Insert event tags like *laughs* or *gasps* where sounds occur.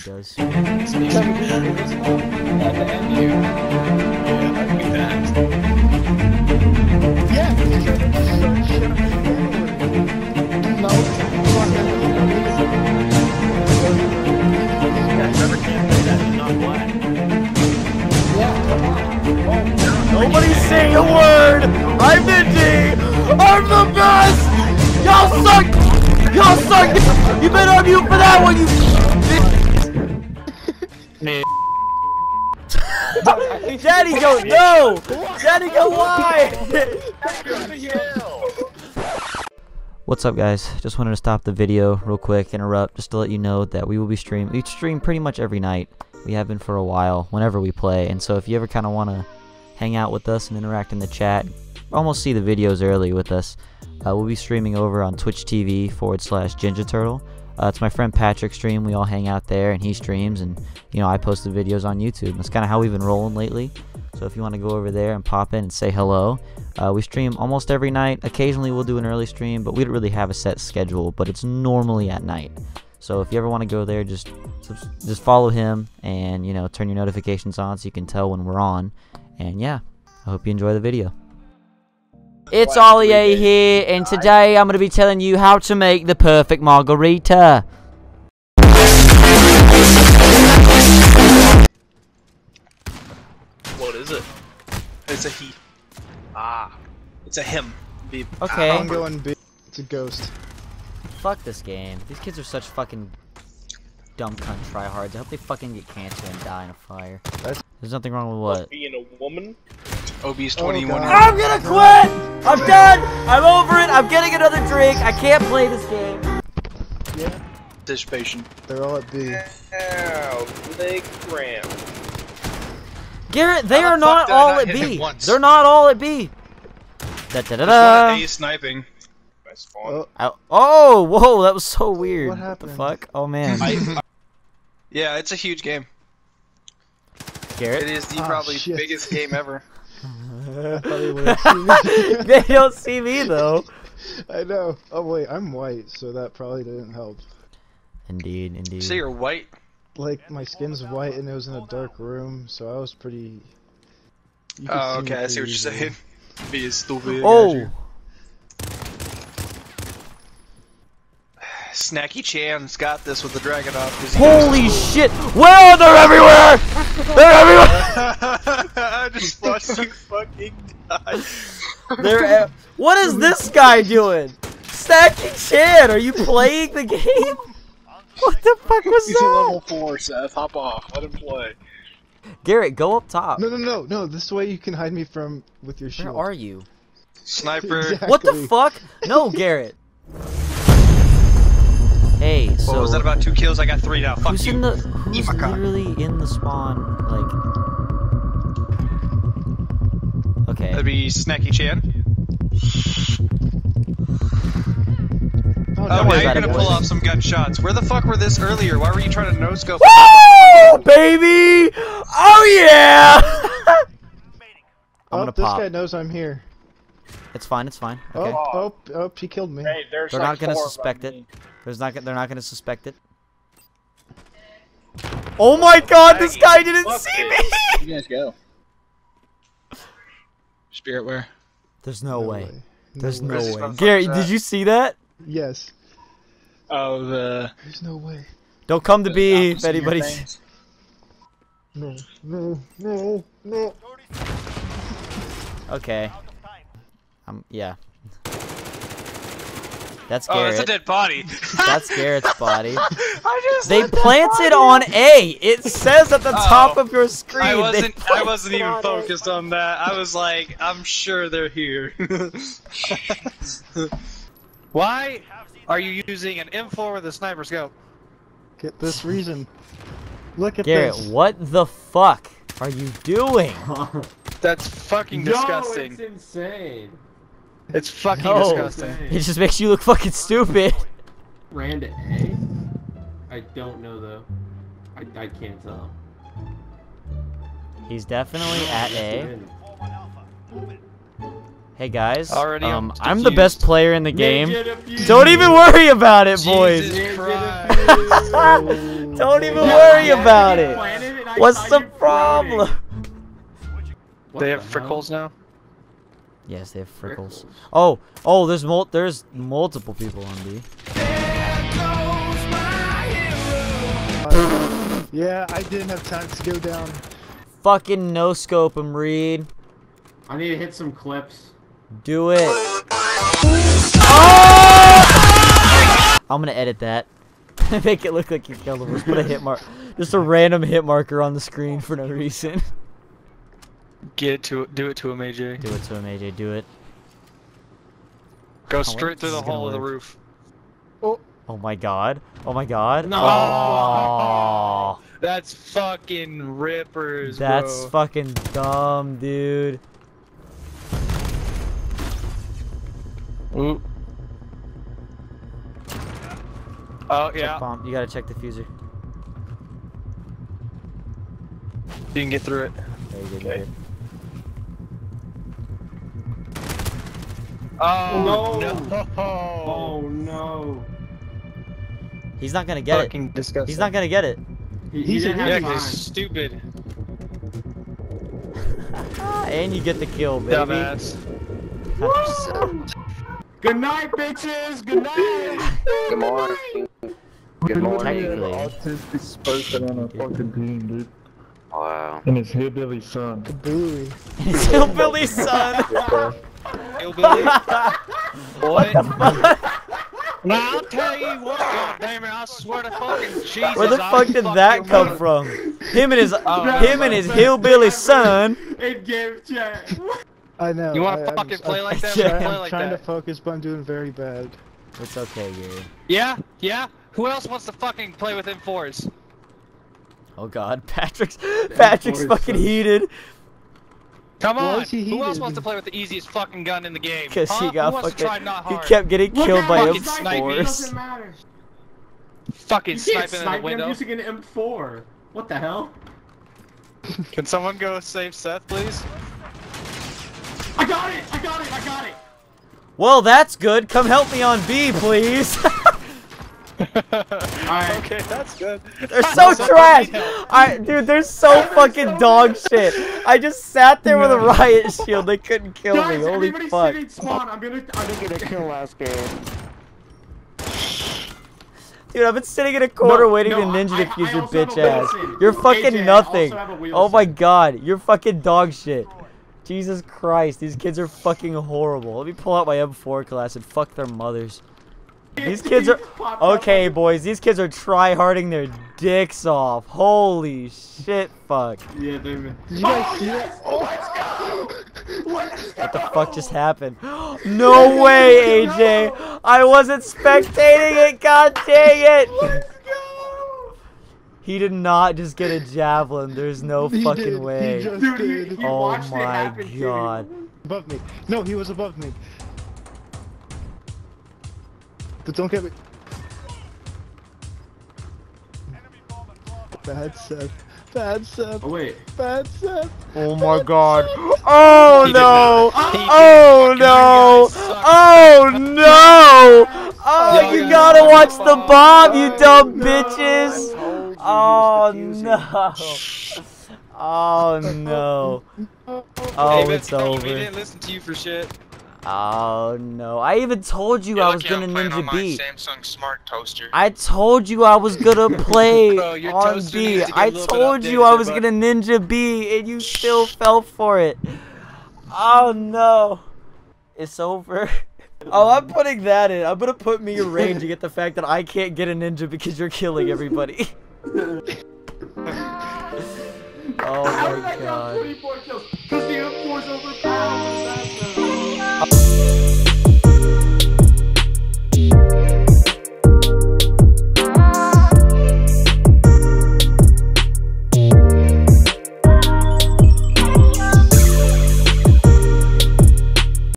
he does. The. Yeah, the the. Nobody's saying a word! I'm Mindy! I'm the best! Y'all suck! Y'all suck! You better unmute for that one, you Daddy go, no! Daddy go, why? What's up guys? Just wanted to stop the video real quick, interrupt, just to let you know that we will be streaming. We stream pretty much every night. We have been for a while, whenever we play. And so if you ever kind of want to hang out with us and interact in the chat, almost see the videos early with us, uh, we'll be streaming over on Twitch TV forward slash Ginger Turtle. Uh, it's my friend Patrick's stream. We all hang out there and he streams, and you know I post the videos on YouTube. That's kind of how we've been rolling lately. So if you want to go over there and pop in and say hello, uh, we stream almost every night. Occasionally we'll do an early stream, but we don't really have a set schedule. But it's normally at night. So if you ever want to go there, just just follow him and you know turn your notifications on so you can tell when we're on. And yeah, I hope you enjoy the video. It's Ollie A here, and today I'm going to be telling you how to make the perfect margarita. What is it? It's a he. Ah. It's a him. Be Okay. I'm going big. It's a ghost. Fuck this game. These kids are such fucking dumb cunt tryhards. I hope they fucking get cancer and die in a fire. That's- There's nothing wrong with what? Being a woman? OB's Oh, 21. God. I'm gonna quit! I'm done! I'm over it! I'm getting another drink! I can't play this game! Yeah. Anticipation. They're all at B. Ow, leg cramp. Garrett, they How are fuck not all not at B. once? They're not all at B. Da da da da. A sniping. That's fun. Oh, Ow. Oh, whoa, that was so weird. What happened? the fuck? Oh man. I, yeah, it's a huge game. Garrett? is the Ah, probably shit. biggest game ever. *laughs* I they would've seen me. *laughs* they don't see me though. I know. Oh wait, I'm white, so that probably didn't help. Indeed, indeed. So you're white. Like my skin's white and it was in a dark room, so I was pretty. Oh, okay. I see what you're saying. *laughs* Be stupid. Oh, Snacky Chan's got this with the dragon off. holy shit! Where they're everywhere! They're everywhere! *laughs* I just watched you fucking die. *laughs* They're. e- what is this guy doing? Snacky Chan, are you playing the game? What the fuck was He's a level that? 4, Seth. Hop off. Let him play. Garrett, go up top. No, no, no, no. This way you can hide me from with your Where are you? Sniper. *laughs* Exactly. What the fuck? No, Garrett. Hey, so What was that about two kills? I got three now. Fuck who's you. in the who's my cock. literally in the spawn? Like, okay. That'd be Snacky Chan. Oh, Oh, no, now you're gonna pull off some gunshots. Where the fuck were this earlier? Why were you trying to no scope? Woo, baby! Oh yeah! *laughs* I'm oh, gonna this pop. guy knows I'm here. It's fine. It's fine. Oh, okay. Oh, oh, oh, he killed me. Hey, They're like not gonna suspect it. me. There's not. They're not gonna suspect it. Oh my God! This guy didn't Fuck see me. it. You guys go. Spirit where? There's no, way. There's no Where's this way. Gary, did you see that? Yes. Oh, the. There's no way. Don't come to B if opposite of your anybody's. things. No, no, no, no. Okay. Um. Yeah. That's Garrett. Oh, it's a dead body. That's Garrett's body. *laughs* I just They planted body. on A. It says at the Oh. top of your screen. I wasn't. I wasn't even on A. focused on that. I was like, I'm sure they're here. *laughs* Why are you using an M4 with a sniper scope? Get this reason. Look at Garrett, this. what the fuck are you doing? *laughs* That's fucking disgusting. No, it's insane. It's fucking No. disgusting. It just makes you look fucking stupid. Ran to A? I don't know though. I, I can't tell. He's definitely at A. Hey guys, Already um, I'm I'm the best player in the game. Don't even worry about it, boys. Jesus Ninja Christ. *laughs* defuse. Don't even worry about it. planted and I What's the problem? What They the have frickles now. Yes, they have frickles. Frickles. Oh, oh, there's mul there's multiple people on B. *laughs* Yeah, I didn't have time to go down. Fucking no scope him, Reed. I need to hit some clips. Do it. Oh! I'm gonna edit that. *laughs* Make it look like you killed him. Just put a hit mark. Just a random hit marker on the screen for no reason. Get it to do it to him, AJ. Do it to him, AJ. Do it. Go oh, straight if through the is gonna hole of the roof. Oh Oh my god. Oh my god. No. Oh, That's fucking rippers, that's bro. fucking dumb, dude. Ooh. Oh yeah, Bomb. You gotta check the fuser. you can get through it. There you go. Okay. Oh No. no! *laughs* Oh no. He's not gonna get it. Disgusting. He's not gonna get it. He, he He's didn't a- Yeah, have 'cause time. he's stupid. *laughs* and you get the kill, baby. Dumbass. Good night, bitches. Good night. Good morning. Good morning. Technically. autistic person on a fucking team, dude. Wow. And his hillbilly son. *laughs* Buoy. He's Hillbilly's son. Hillbilly. *laughs* what? Now I'll tell you what, goddammit, I swear to fucking Jesus. Where the I'll fuck did that come mother. from? Him and his *laughs* Oh, him and his hillbilly son. In game chat. I know. You wanna I- I'm fucking s- play I'm like that? Yeah. Play I'm like trying that. to focus, but I'm doing very bad. It's okay, Gary. Yeah, yeah. Who else wants to fucking play with M4s? Oh God, *laughs* Patrick's Patrick's fucking son. heated Come on. is he Who else wants to play with the easiest fucking gun in the game? because huh? he got Who wants to try fucking. not He hard? kept getting Look killed by fucking M4s. snipers. Doesn't. *laughs* Fucking You can't sniping in the snipe me. I'm window. using an M4. What the hell? Can someone go save Seth, please? I got it. I got it. I got it. Well, that's good. Come help me on B, please. *laughs* Alright. Okay, that's good. they're so trash. need. I, dude, they're so fucking dog shit. I just sat there with a riot shield. They couldn't kill me. Holy fuck. sit spawn. I'm gonna. I'm gonna kill last game. Dude, I've been sitting in a corner No, waiting no, to ninja I- defuse your bitch ass. Wilson. You're fucking AJ, nothing. also have a Oh my god, you're fucking dog shit. Jesus Christ, these kids are fucking horrible. Let me pull out my M4 class and fuck their mothers. These kids are *laughs* okay, boys. These kids are try-harding their dicks off. Holy shit, fuck! Yeah, they. Did you oh, guys see that? Oh, let's go. Let's go. What the fuck just happened? *gasps* No way, AJ! I wasn't spectating it. God dang it! Let's go. He did not just get a javelin. There's no He fucking did. way. He just Dude, he, did. he Oh watched it my happen to me. god. Above me. No, he was above me. But don't get me. Bad Seth. Bad Seth. Oh wait. Bad Seth. Oh my god. Oh He no. not. Oh, he did Oh no. *laughs* Oh no. Oh, Y'all you gotta gotta watch watch the the bomb. bomb, you dumb No. bitches. Oh no. Oh no. Oh, Oh, it's over. We didn't listen to you for shit. Oh no. I even told you I was gonna ninja B. Samsung Smart Toaster. I told you I was gonna *laughs* play Bro, your on toaster B. to get a I little bit told you I was bud. gonna ninja B, and you still fell for it. Oh no, it's over. *laughs* Oh, I'm putting that in. I'm gonna put me arranging at the fact that I can't get a ninja because you're killing everybody. *laughs* oh How did my I got god. you.